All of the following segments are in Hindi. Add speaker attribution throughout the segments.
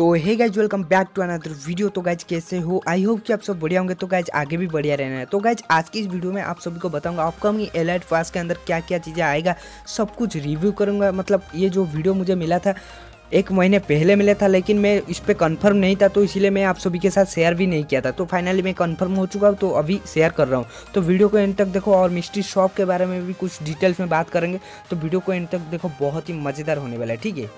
Speaker 1: तो hey guys welcome back to another video तो गाइज़ कैसे हो? आई होप कि आप सब बढ़िया होंगे। तो गाइज़ आगे भी बढ़िया रहना है। तो गाइज़ आज की इस वीडियो में आप सभी को बताऊँगा अपकमिंग एलाइट पास के अंदर क्या क्या चीज़ें आएगा। सब कुछ रिव्यू करूँगा। मतलब ये जो वीडियो मुझे मिला था, एक महीने पहले मिला था, लेकिन मैं इस पर कन्फर्म नहीं था तो इसीलिए मैं आप सभी के साथ शेयर भी नहीं किया था। तो फाइनली मैं कन्फर्म हो चुका हूँ तो अभी शेयर कर रहा हूँ। तो वीडियो को एंड तक देखो और मिस्ट्री शॉप के बारे में भी कुछ डिटेल्स में बात करेंगे। तो वीडियो को एंड तक देखो, बहुत ही मज़ेदार होने वाला है, ठीक है?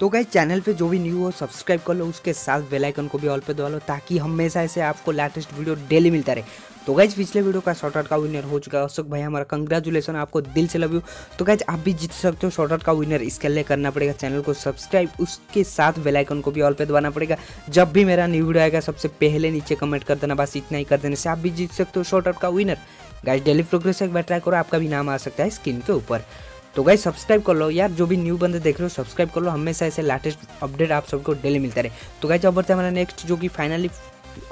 Speaker 1: तो गाइज़ चैनल पे जो भी न्यू हो सब्सक्राइब कर लो, उसके साथ बेल आइकन को भी ऑल पे दबा लो, ताकि हमेशा ऐसे आपको लेटेस्ट वीडियो डेली मिलता रहे। तो गाइज़ पिछले वीडियो का शॉर्ट आउट का विनर हो चुका है, अशोक भाई, हमारा कंग्रेचुलेसन आपको दिल से लव यू तो गाइज़ आप भी जीत सकते हो शॉर्ट आउट का विनर इसके लिए करना पड़ेगा चैनल को सब्सक्राइब उसके साथ बेल आइकन को भी ऑल पे दबाना पड़ेगा। जब भी मेरा न्यू वीडियो आएगा, सबसे पहले नीचे कमेंट कर देना, बस इतना ही कर देने से आप भी जीत सकते हो शॉर्ट आउट का विनर गाइज़ डेली प्रोग्रेस एक बार ट्राई करो, आपका भी नाम आ सकता है स्क्रीन के ऊपर। तो गाइज़ सब्सक्राइब कर लो यार, जो भी न्यू बंदे देख रहे हो सब्सक्राइब कर लो। हमेशा ऐसे लेटेस्ट अपडेट आप सबको डेली मिलता रहे। तो गाइज़ अब बढ़ते हमारा नेक्स्ट जो कि फाइनली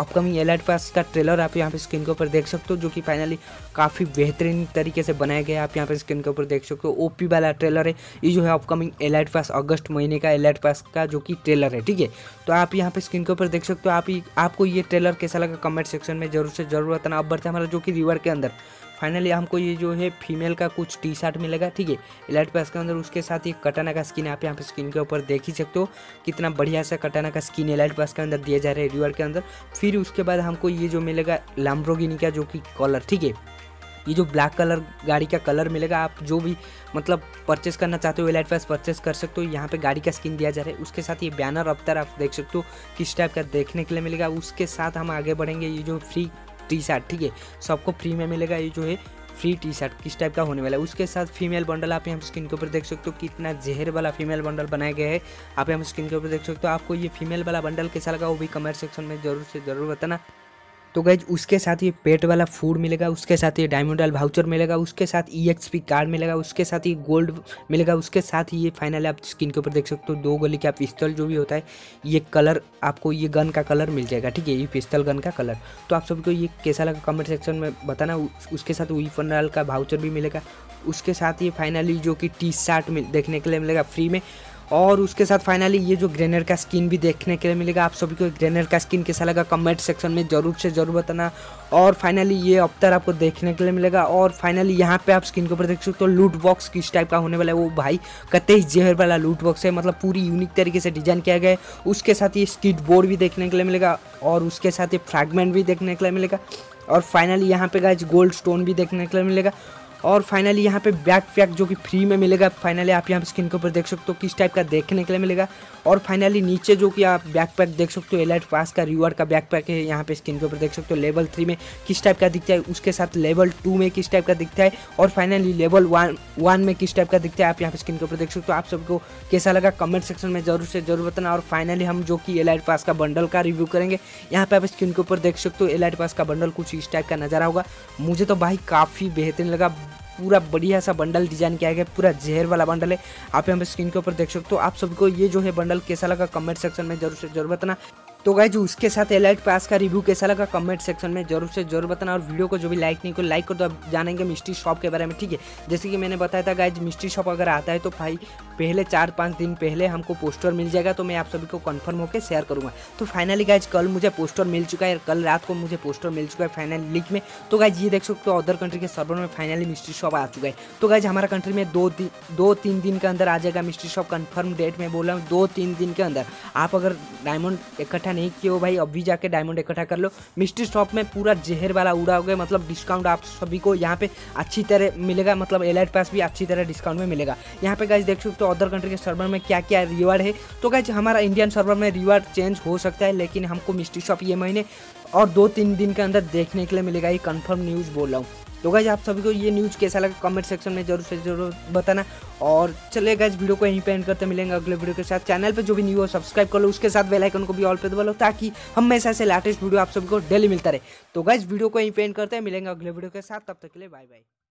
Speaker 1: अपकमिंग एलाइट पास का ट्रेलर आप यहाँ पे स्क्रीन के ऊपर देख सकते हो, जो कि फाइनली काफ़ी बेहतरीन तरीके से बनाया गया है। आप यहाँ पे स्क्रीन के ऊपर देख सकते हो ओपी वाला ट्रेलर है। ये जो है अपकमिंग एलाइट पास अगस्त महीने का एलाइट पास का जो कि ट्रेलर है, ठीक है? तो आप यहाँ पे स्क्रीन के ऊपर देख सकते हो, आप आपको ये ट्रेलर कैसा लगा? कमेंट सेक्शन में ज़रूर से ज़रूर बताना। अब बढ़ते हमारा जो कि रिवर के अंदर। फाइनली हमको ये जो है फीमेल का कुछ टी शर्ट मिलेगा, ठीक है? इलाइट पास के अंदर उसके साथ ये कटाना का स्किन आप यहाँ पे स्किन के ऊपर देख ही सकते हो। कितना बढ़िया सा कटाना का स्किन इलाइट पास के अंदर दिया जा रहा है रिवर के अंदर। फिर उसके बाद हमको ये जो मिलेगा लम्ब्रोगिनी का जो कि कलर ठीक है? ये जो ब्लैक कलर गाड़ी का कलर मिलेगा, आप जो भी मतलब परचेस करना चाहते हो एलाइट पास परचेस कर सकते हो। यहाँ पे गाड़ी का स्किन दिया जा रहा है। उसके साथ ये बैनर अवतार आप देख सकते हो, किस टाइप का देखने के लिए मिलेगा। उसके साथ हम आगे बढ़ेंगे। ये जो फ्री टी शर्ट ठीक है? सबको फ्री में मिलेगा ये जो है फ्री टी शर्ट किस टाइप का होने वाला है? उसके साथ फीमेल बंडल आप यहाँ स्क्रीन के ऊपर देख सकते हो कितना जहर वाला फीमेल बंडल बनाया गया है। आप यहाँ स्क्रीन के ऊपर देख सकते हो। आपको ये फीमेल वाला बंडल कैसा लगा वो भी कमेंट सेक्शन में ज़रूर से ज़रूर बताना। तो गैज उसके साथ ये पेट वाला फ़ूड मिलेगा, उसके साथ ये डायमंड वाल भाउचर मिलेगा, उसके साथ ई एक्स पी कार्ड मिलेगा, उसके साथ ये गोल्ड मिलेगा, उसके साथ ही ये फाइनल आप स्किन के ऊपर देख सकते हो, दो गोली का पिस्तल जो भी होता है, ये कलर आपको ये गन का कलर मिल जाएगा, ठीक है? ये पिस्तल गन का कलर तो आप सभी को ये कैसा लगा कमेंट सेक्शन में बताना उसके साथ वी फनल का भाउचर भी मिलेगा, उसके साथ ये फाइनली जो कि टी शर्ट देखने के लिए मिलेगा फ्री में। और उसके साथ फाइनली ये जो ग्रेनर का स्किन भी देखने के लिए मिलेगा, आप सभी को ग्रेनर का स्किन कैसा लगा कमेंट सेक्शन में ज़रूर से ज़रूर बताना। और फाइनली ये अवतार आपको देखने के लिए मिलेगा और फाइनली यहाँ पे आप स्किन के ऊपर देख सकते हो तो लूट बॉक्स किस टाइप का होने वाला है, वो भाई कतई जहर वाला लूट बॉक्स है मतलब पूरी यूनिक तरीके से डिज़ाइन किया गया है। उसके साथ ये स्कीट बोर्ड भी देखने के लिए मिलेगा और उसके साथ ये फ्रैगमेंट भी देखने के लिए मिलेगा। और फाइनली यहाँ पे गाइज़ गोल्ड स्टोन भी देखने के लिए मिलेगा। और फाइनली यहाँ पे बैक पैक जो कि फ्री में मिलेगा। फाइनली आप यहाँ पे स्क्रीन के ऊपर देख सकते हो किस टाइप का देखने के लिए मिलेगा। और फाइनली नीचे जो कि आप बैक पैक देख सकते हो एलाइट पास का रिवॉर्ड का बैक पैक है, यहाँ पे स्क्रीन के ऊपर देख सकते हो लेवल थ्री में किस टाइप का दिखता है, उसके साथ लेवल टू में किस टाइप का दिखता है, और फाइनली लेवल वन वन में किस टाइप का दिखता है, आप यहाँ पे स्क्रीन के ऊपर देख सकते हो। आप सबको कैसा लगा कमेंट सेक्शन में ज़रूर से ज़रूर बताना। और फाइनली हम जो कि एलाइट पास का बंडल का रिव्यू करेंगे, यहाँ पे आप स्क्रीन के ऊपर देख सकते हो एलाइट पास का बंडल कुछ इस टाइप का नज़र होगा। मुझे तो भाई काफ़ी बेहतरीन लगा। पूरा बढ़िया सा बंडल डिज़ाइन किया गया, पूरा जहर वाला बंडल है। आप यहाँ पे स्क्रीन के ऊपर देख सकते हो। आप सबको ये जो है बंडल कैसा लगा कमेंट सेक्शन में ज़रूर से ज़रूर बताना। तो गाइज़ उसके साथ एलाइट पास का रिव्यू कैसा लगा? कमेंट सेक्शन में ज़रूर से ज़रूर बताना और वीडियो को जो भी लाइक नहीं को लाइक कर दो। जानेंगे मिस्ट्री शॉप के बारे में, ठीक है? जैसे कि मैंने बताया था गाइज़ मिस्ट्री शॉप अगर आता है तो भाई, पहले चार पाँच दिन पहले हमको पोस्टर मिल जाएगा तो मैं आप सभी को कन्फर्म होकर शेयर करूँगा। तो फाइनली गाइज़ कल मुझे पोस्टर मिल चुका है, कल रात को मुझे पोस्टर मिल चुका है फाइनल लिंक में। तो गाइज़ ये देख सकते हो अदर कंट्री के सर्वर में फाइनली मिस्ट्री शॉप आ चुका है। तो गाइज़ हमारा कंट्री में दो दिन दो तीन दिन के अंदर आ जाएगा मिस्ट्री शॉप कन्फर्म डेट में बोल रहा हूँ, दो तीन दिन के अंदर। आप अगर डायमंड इकट्ठा नहीं किए हो भाई अभी जाके डायमंड इकट्ठा कर लो। मिस्ट्री शॉप में पूरा जहर वाला उड़ा गया मतलब डिस्काउंट आप सभी को यहाँ पे अच्छी तरह मिलेगा मतलब एलाइट पास भी अच्छी तरह डिस्काउंट में मिलेगा। यहाँ पे गाइज़ देख सकते हो अदर कंट्री के सर्वर में क्या क्या रिवार्ड है। तो गाइज़ हमारा इंडियन सर्वर में रिवार्ड चेंज हो सकता है, लेकिन हमको मिस्ट्री शॉप ये महीने और दो तीन दिन के अंदर देखने के लिए मिलेगा, ये कन्फर्म न्यूज़ बोल रहा हूँ। तो गाइज़ आप सभी को ये न्यूज़ कैसा लगा? कमेंट सेक्शन में ज़रूर से ज़रूर बताना। और चले गाइज़ वीडियो को यहीं पे एंड करते मिलेंगे अगले वीडियो के साथ। चैनल पे जो भी न्यू हो सब्सक्राइब कर लो। उसके साथ बेल आइकन को भी ऑल पे दबा लो, ताकि हमेशा से लेटेस्ट वीडियो आप सभी को डेली मिलता रहे। तो गाइज़ वीडियो को यहीं पे एंड करते हैं। मिलेंगे अगले वीडियो के साथ। तब तक के लिए बाय बाय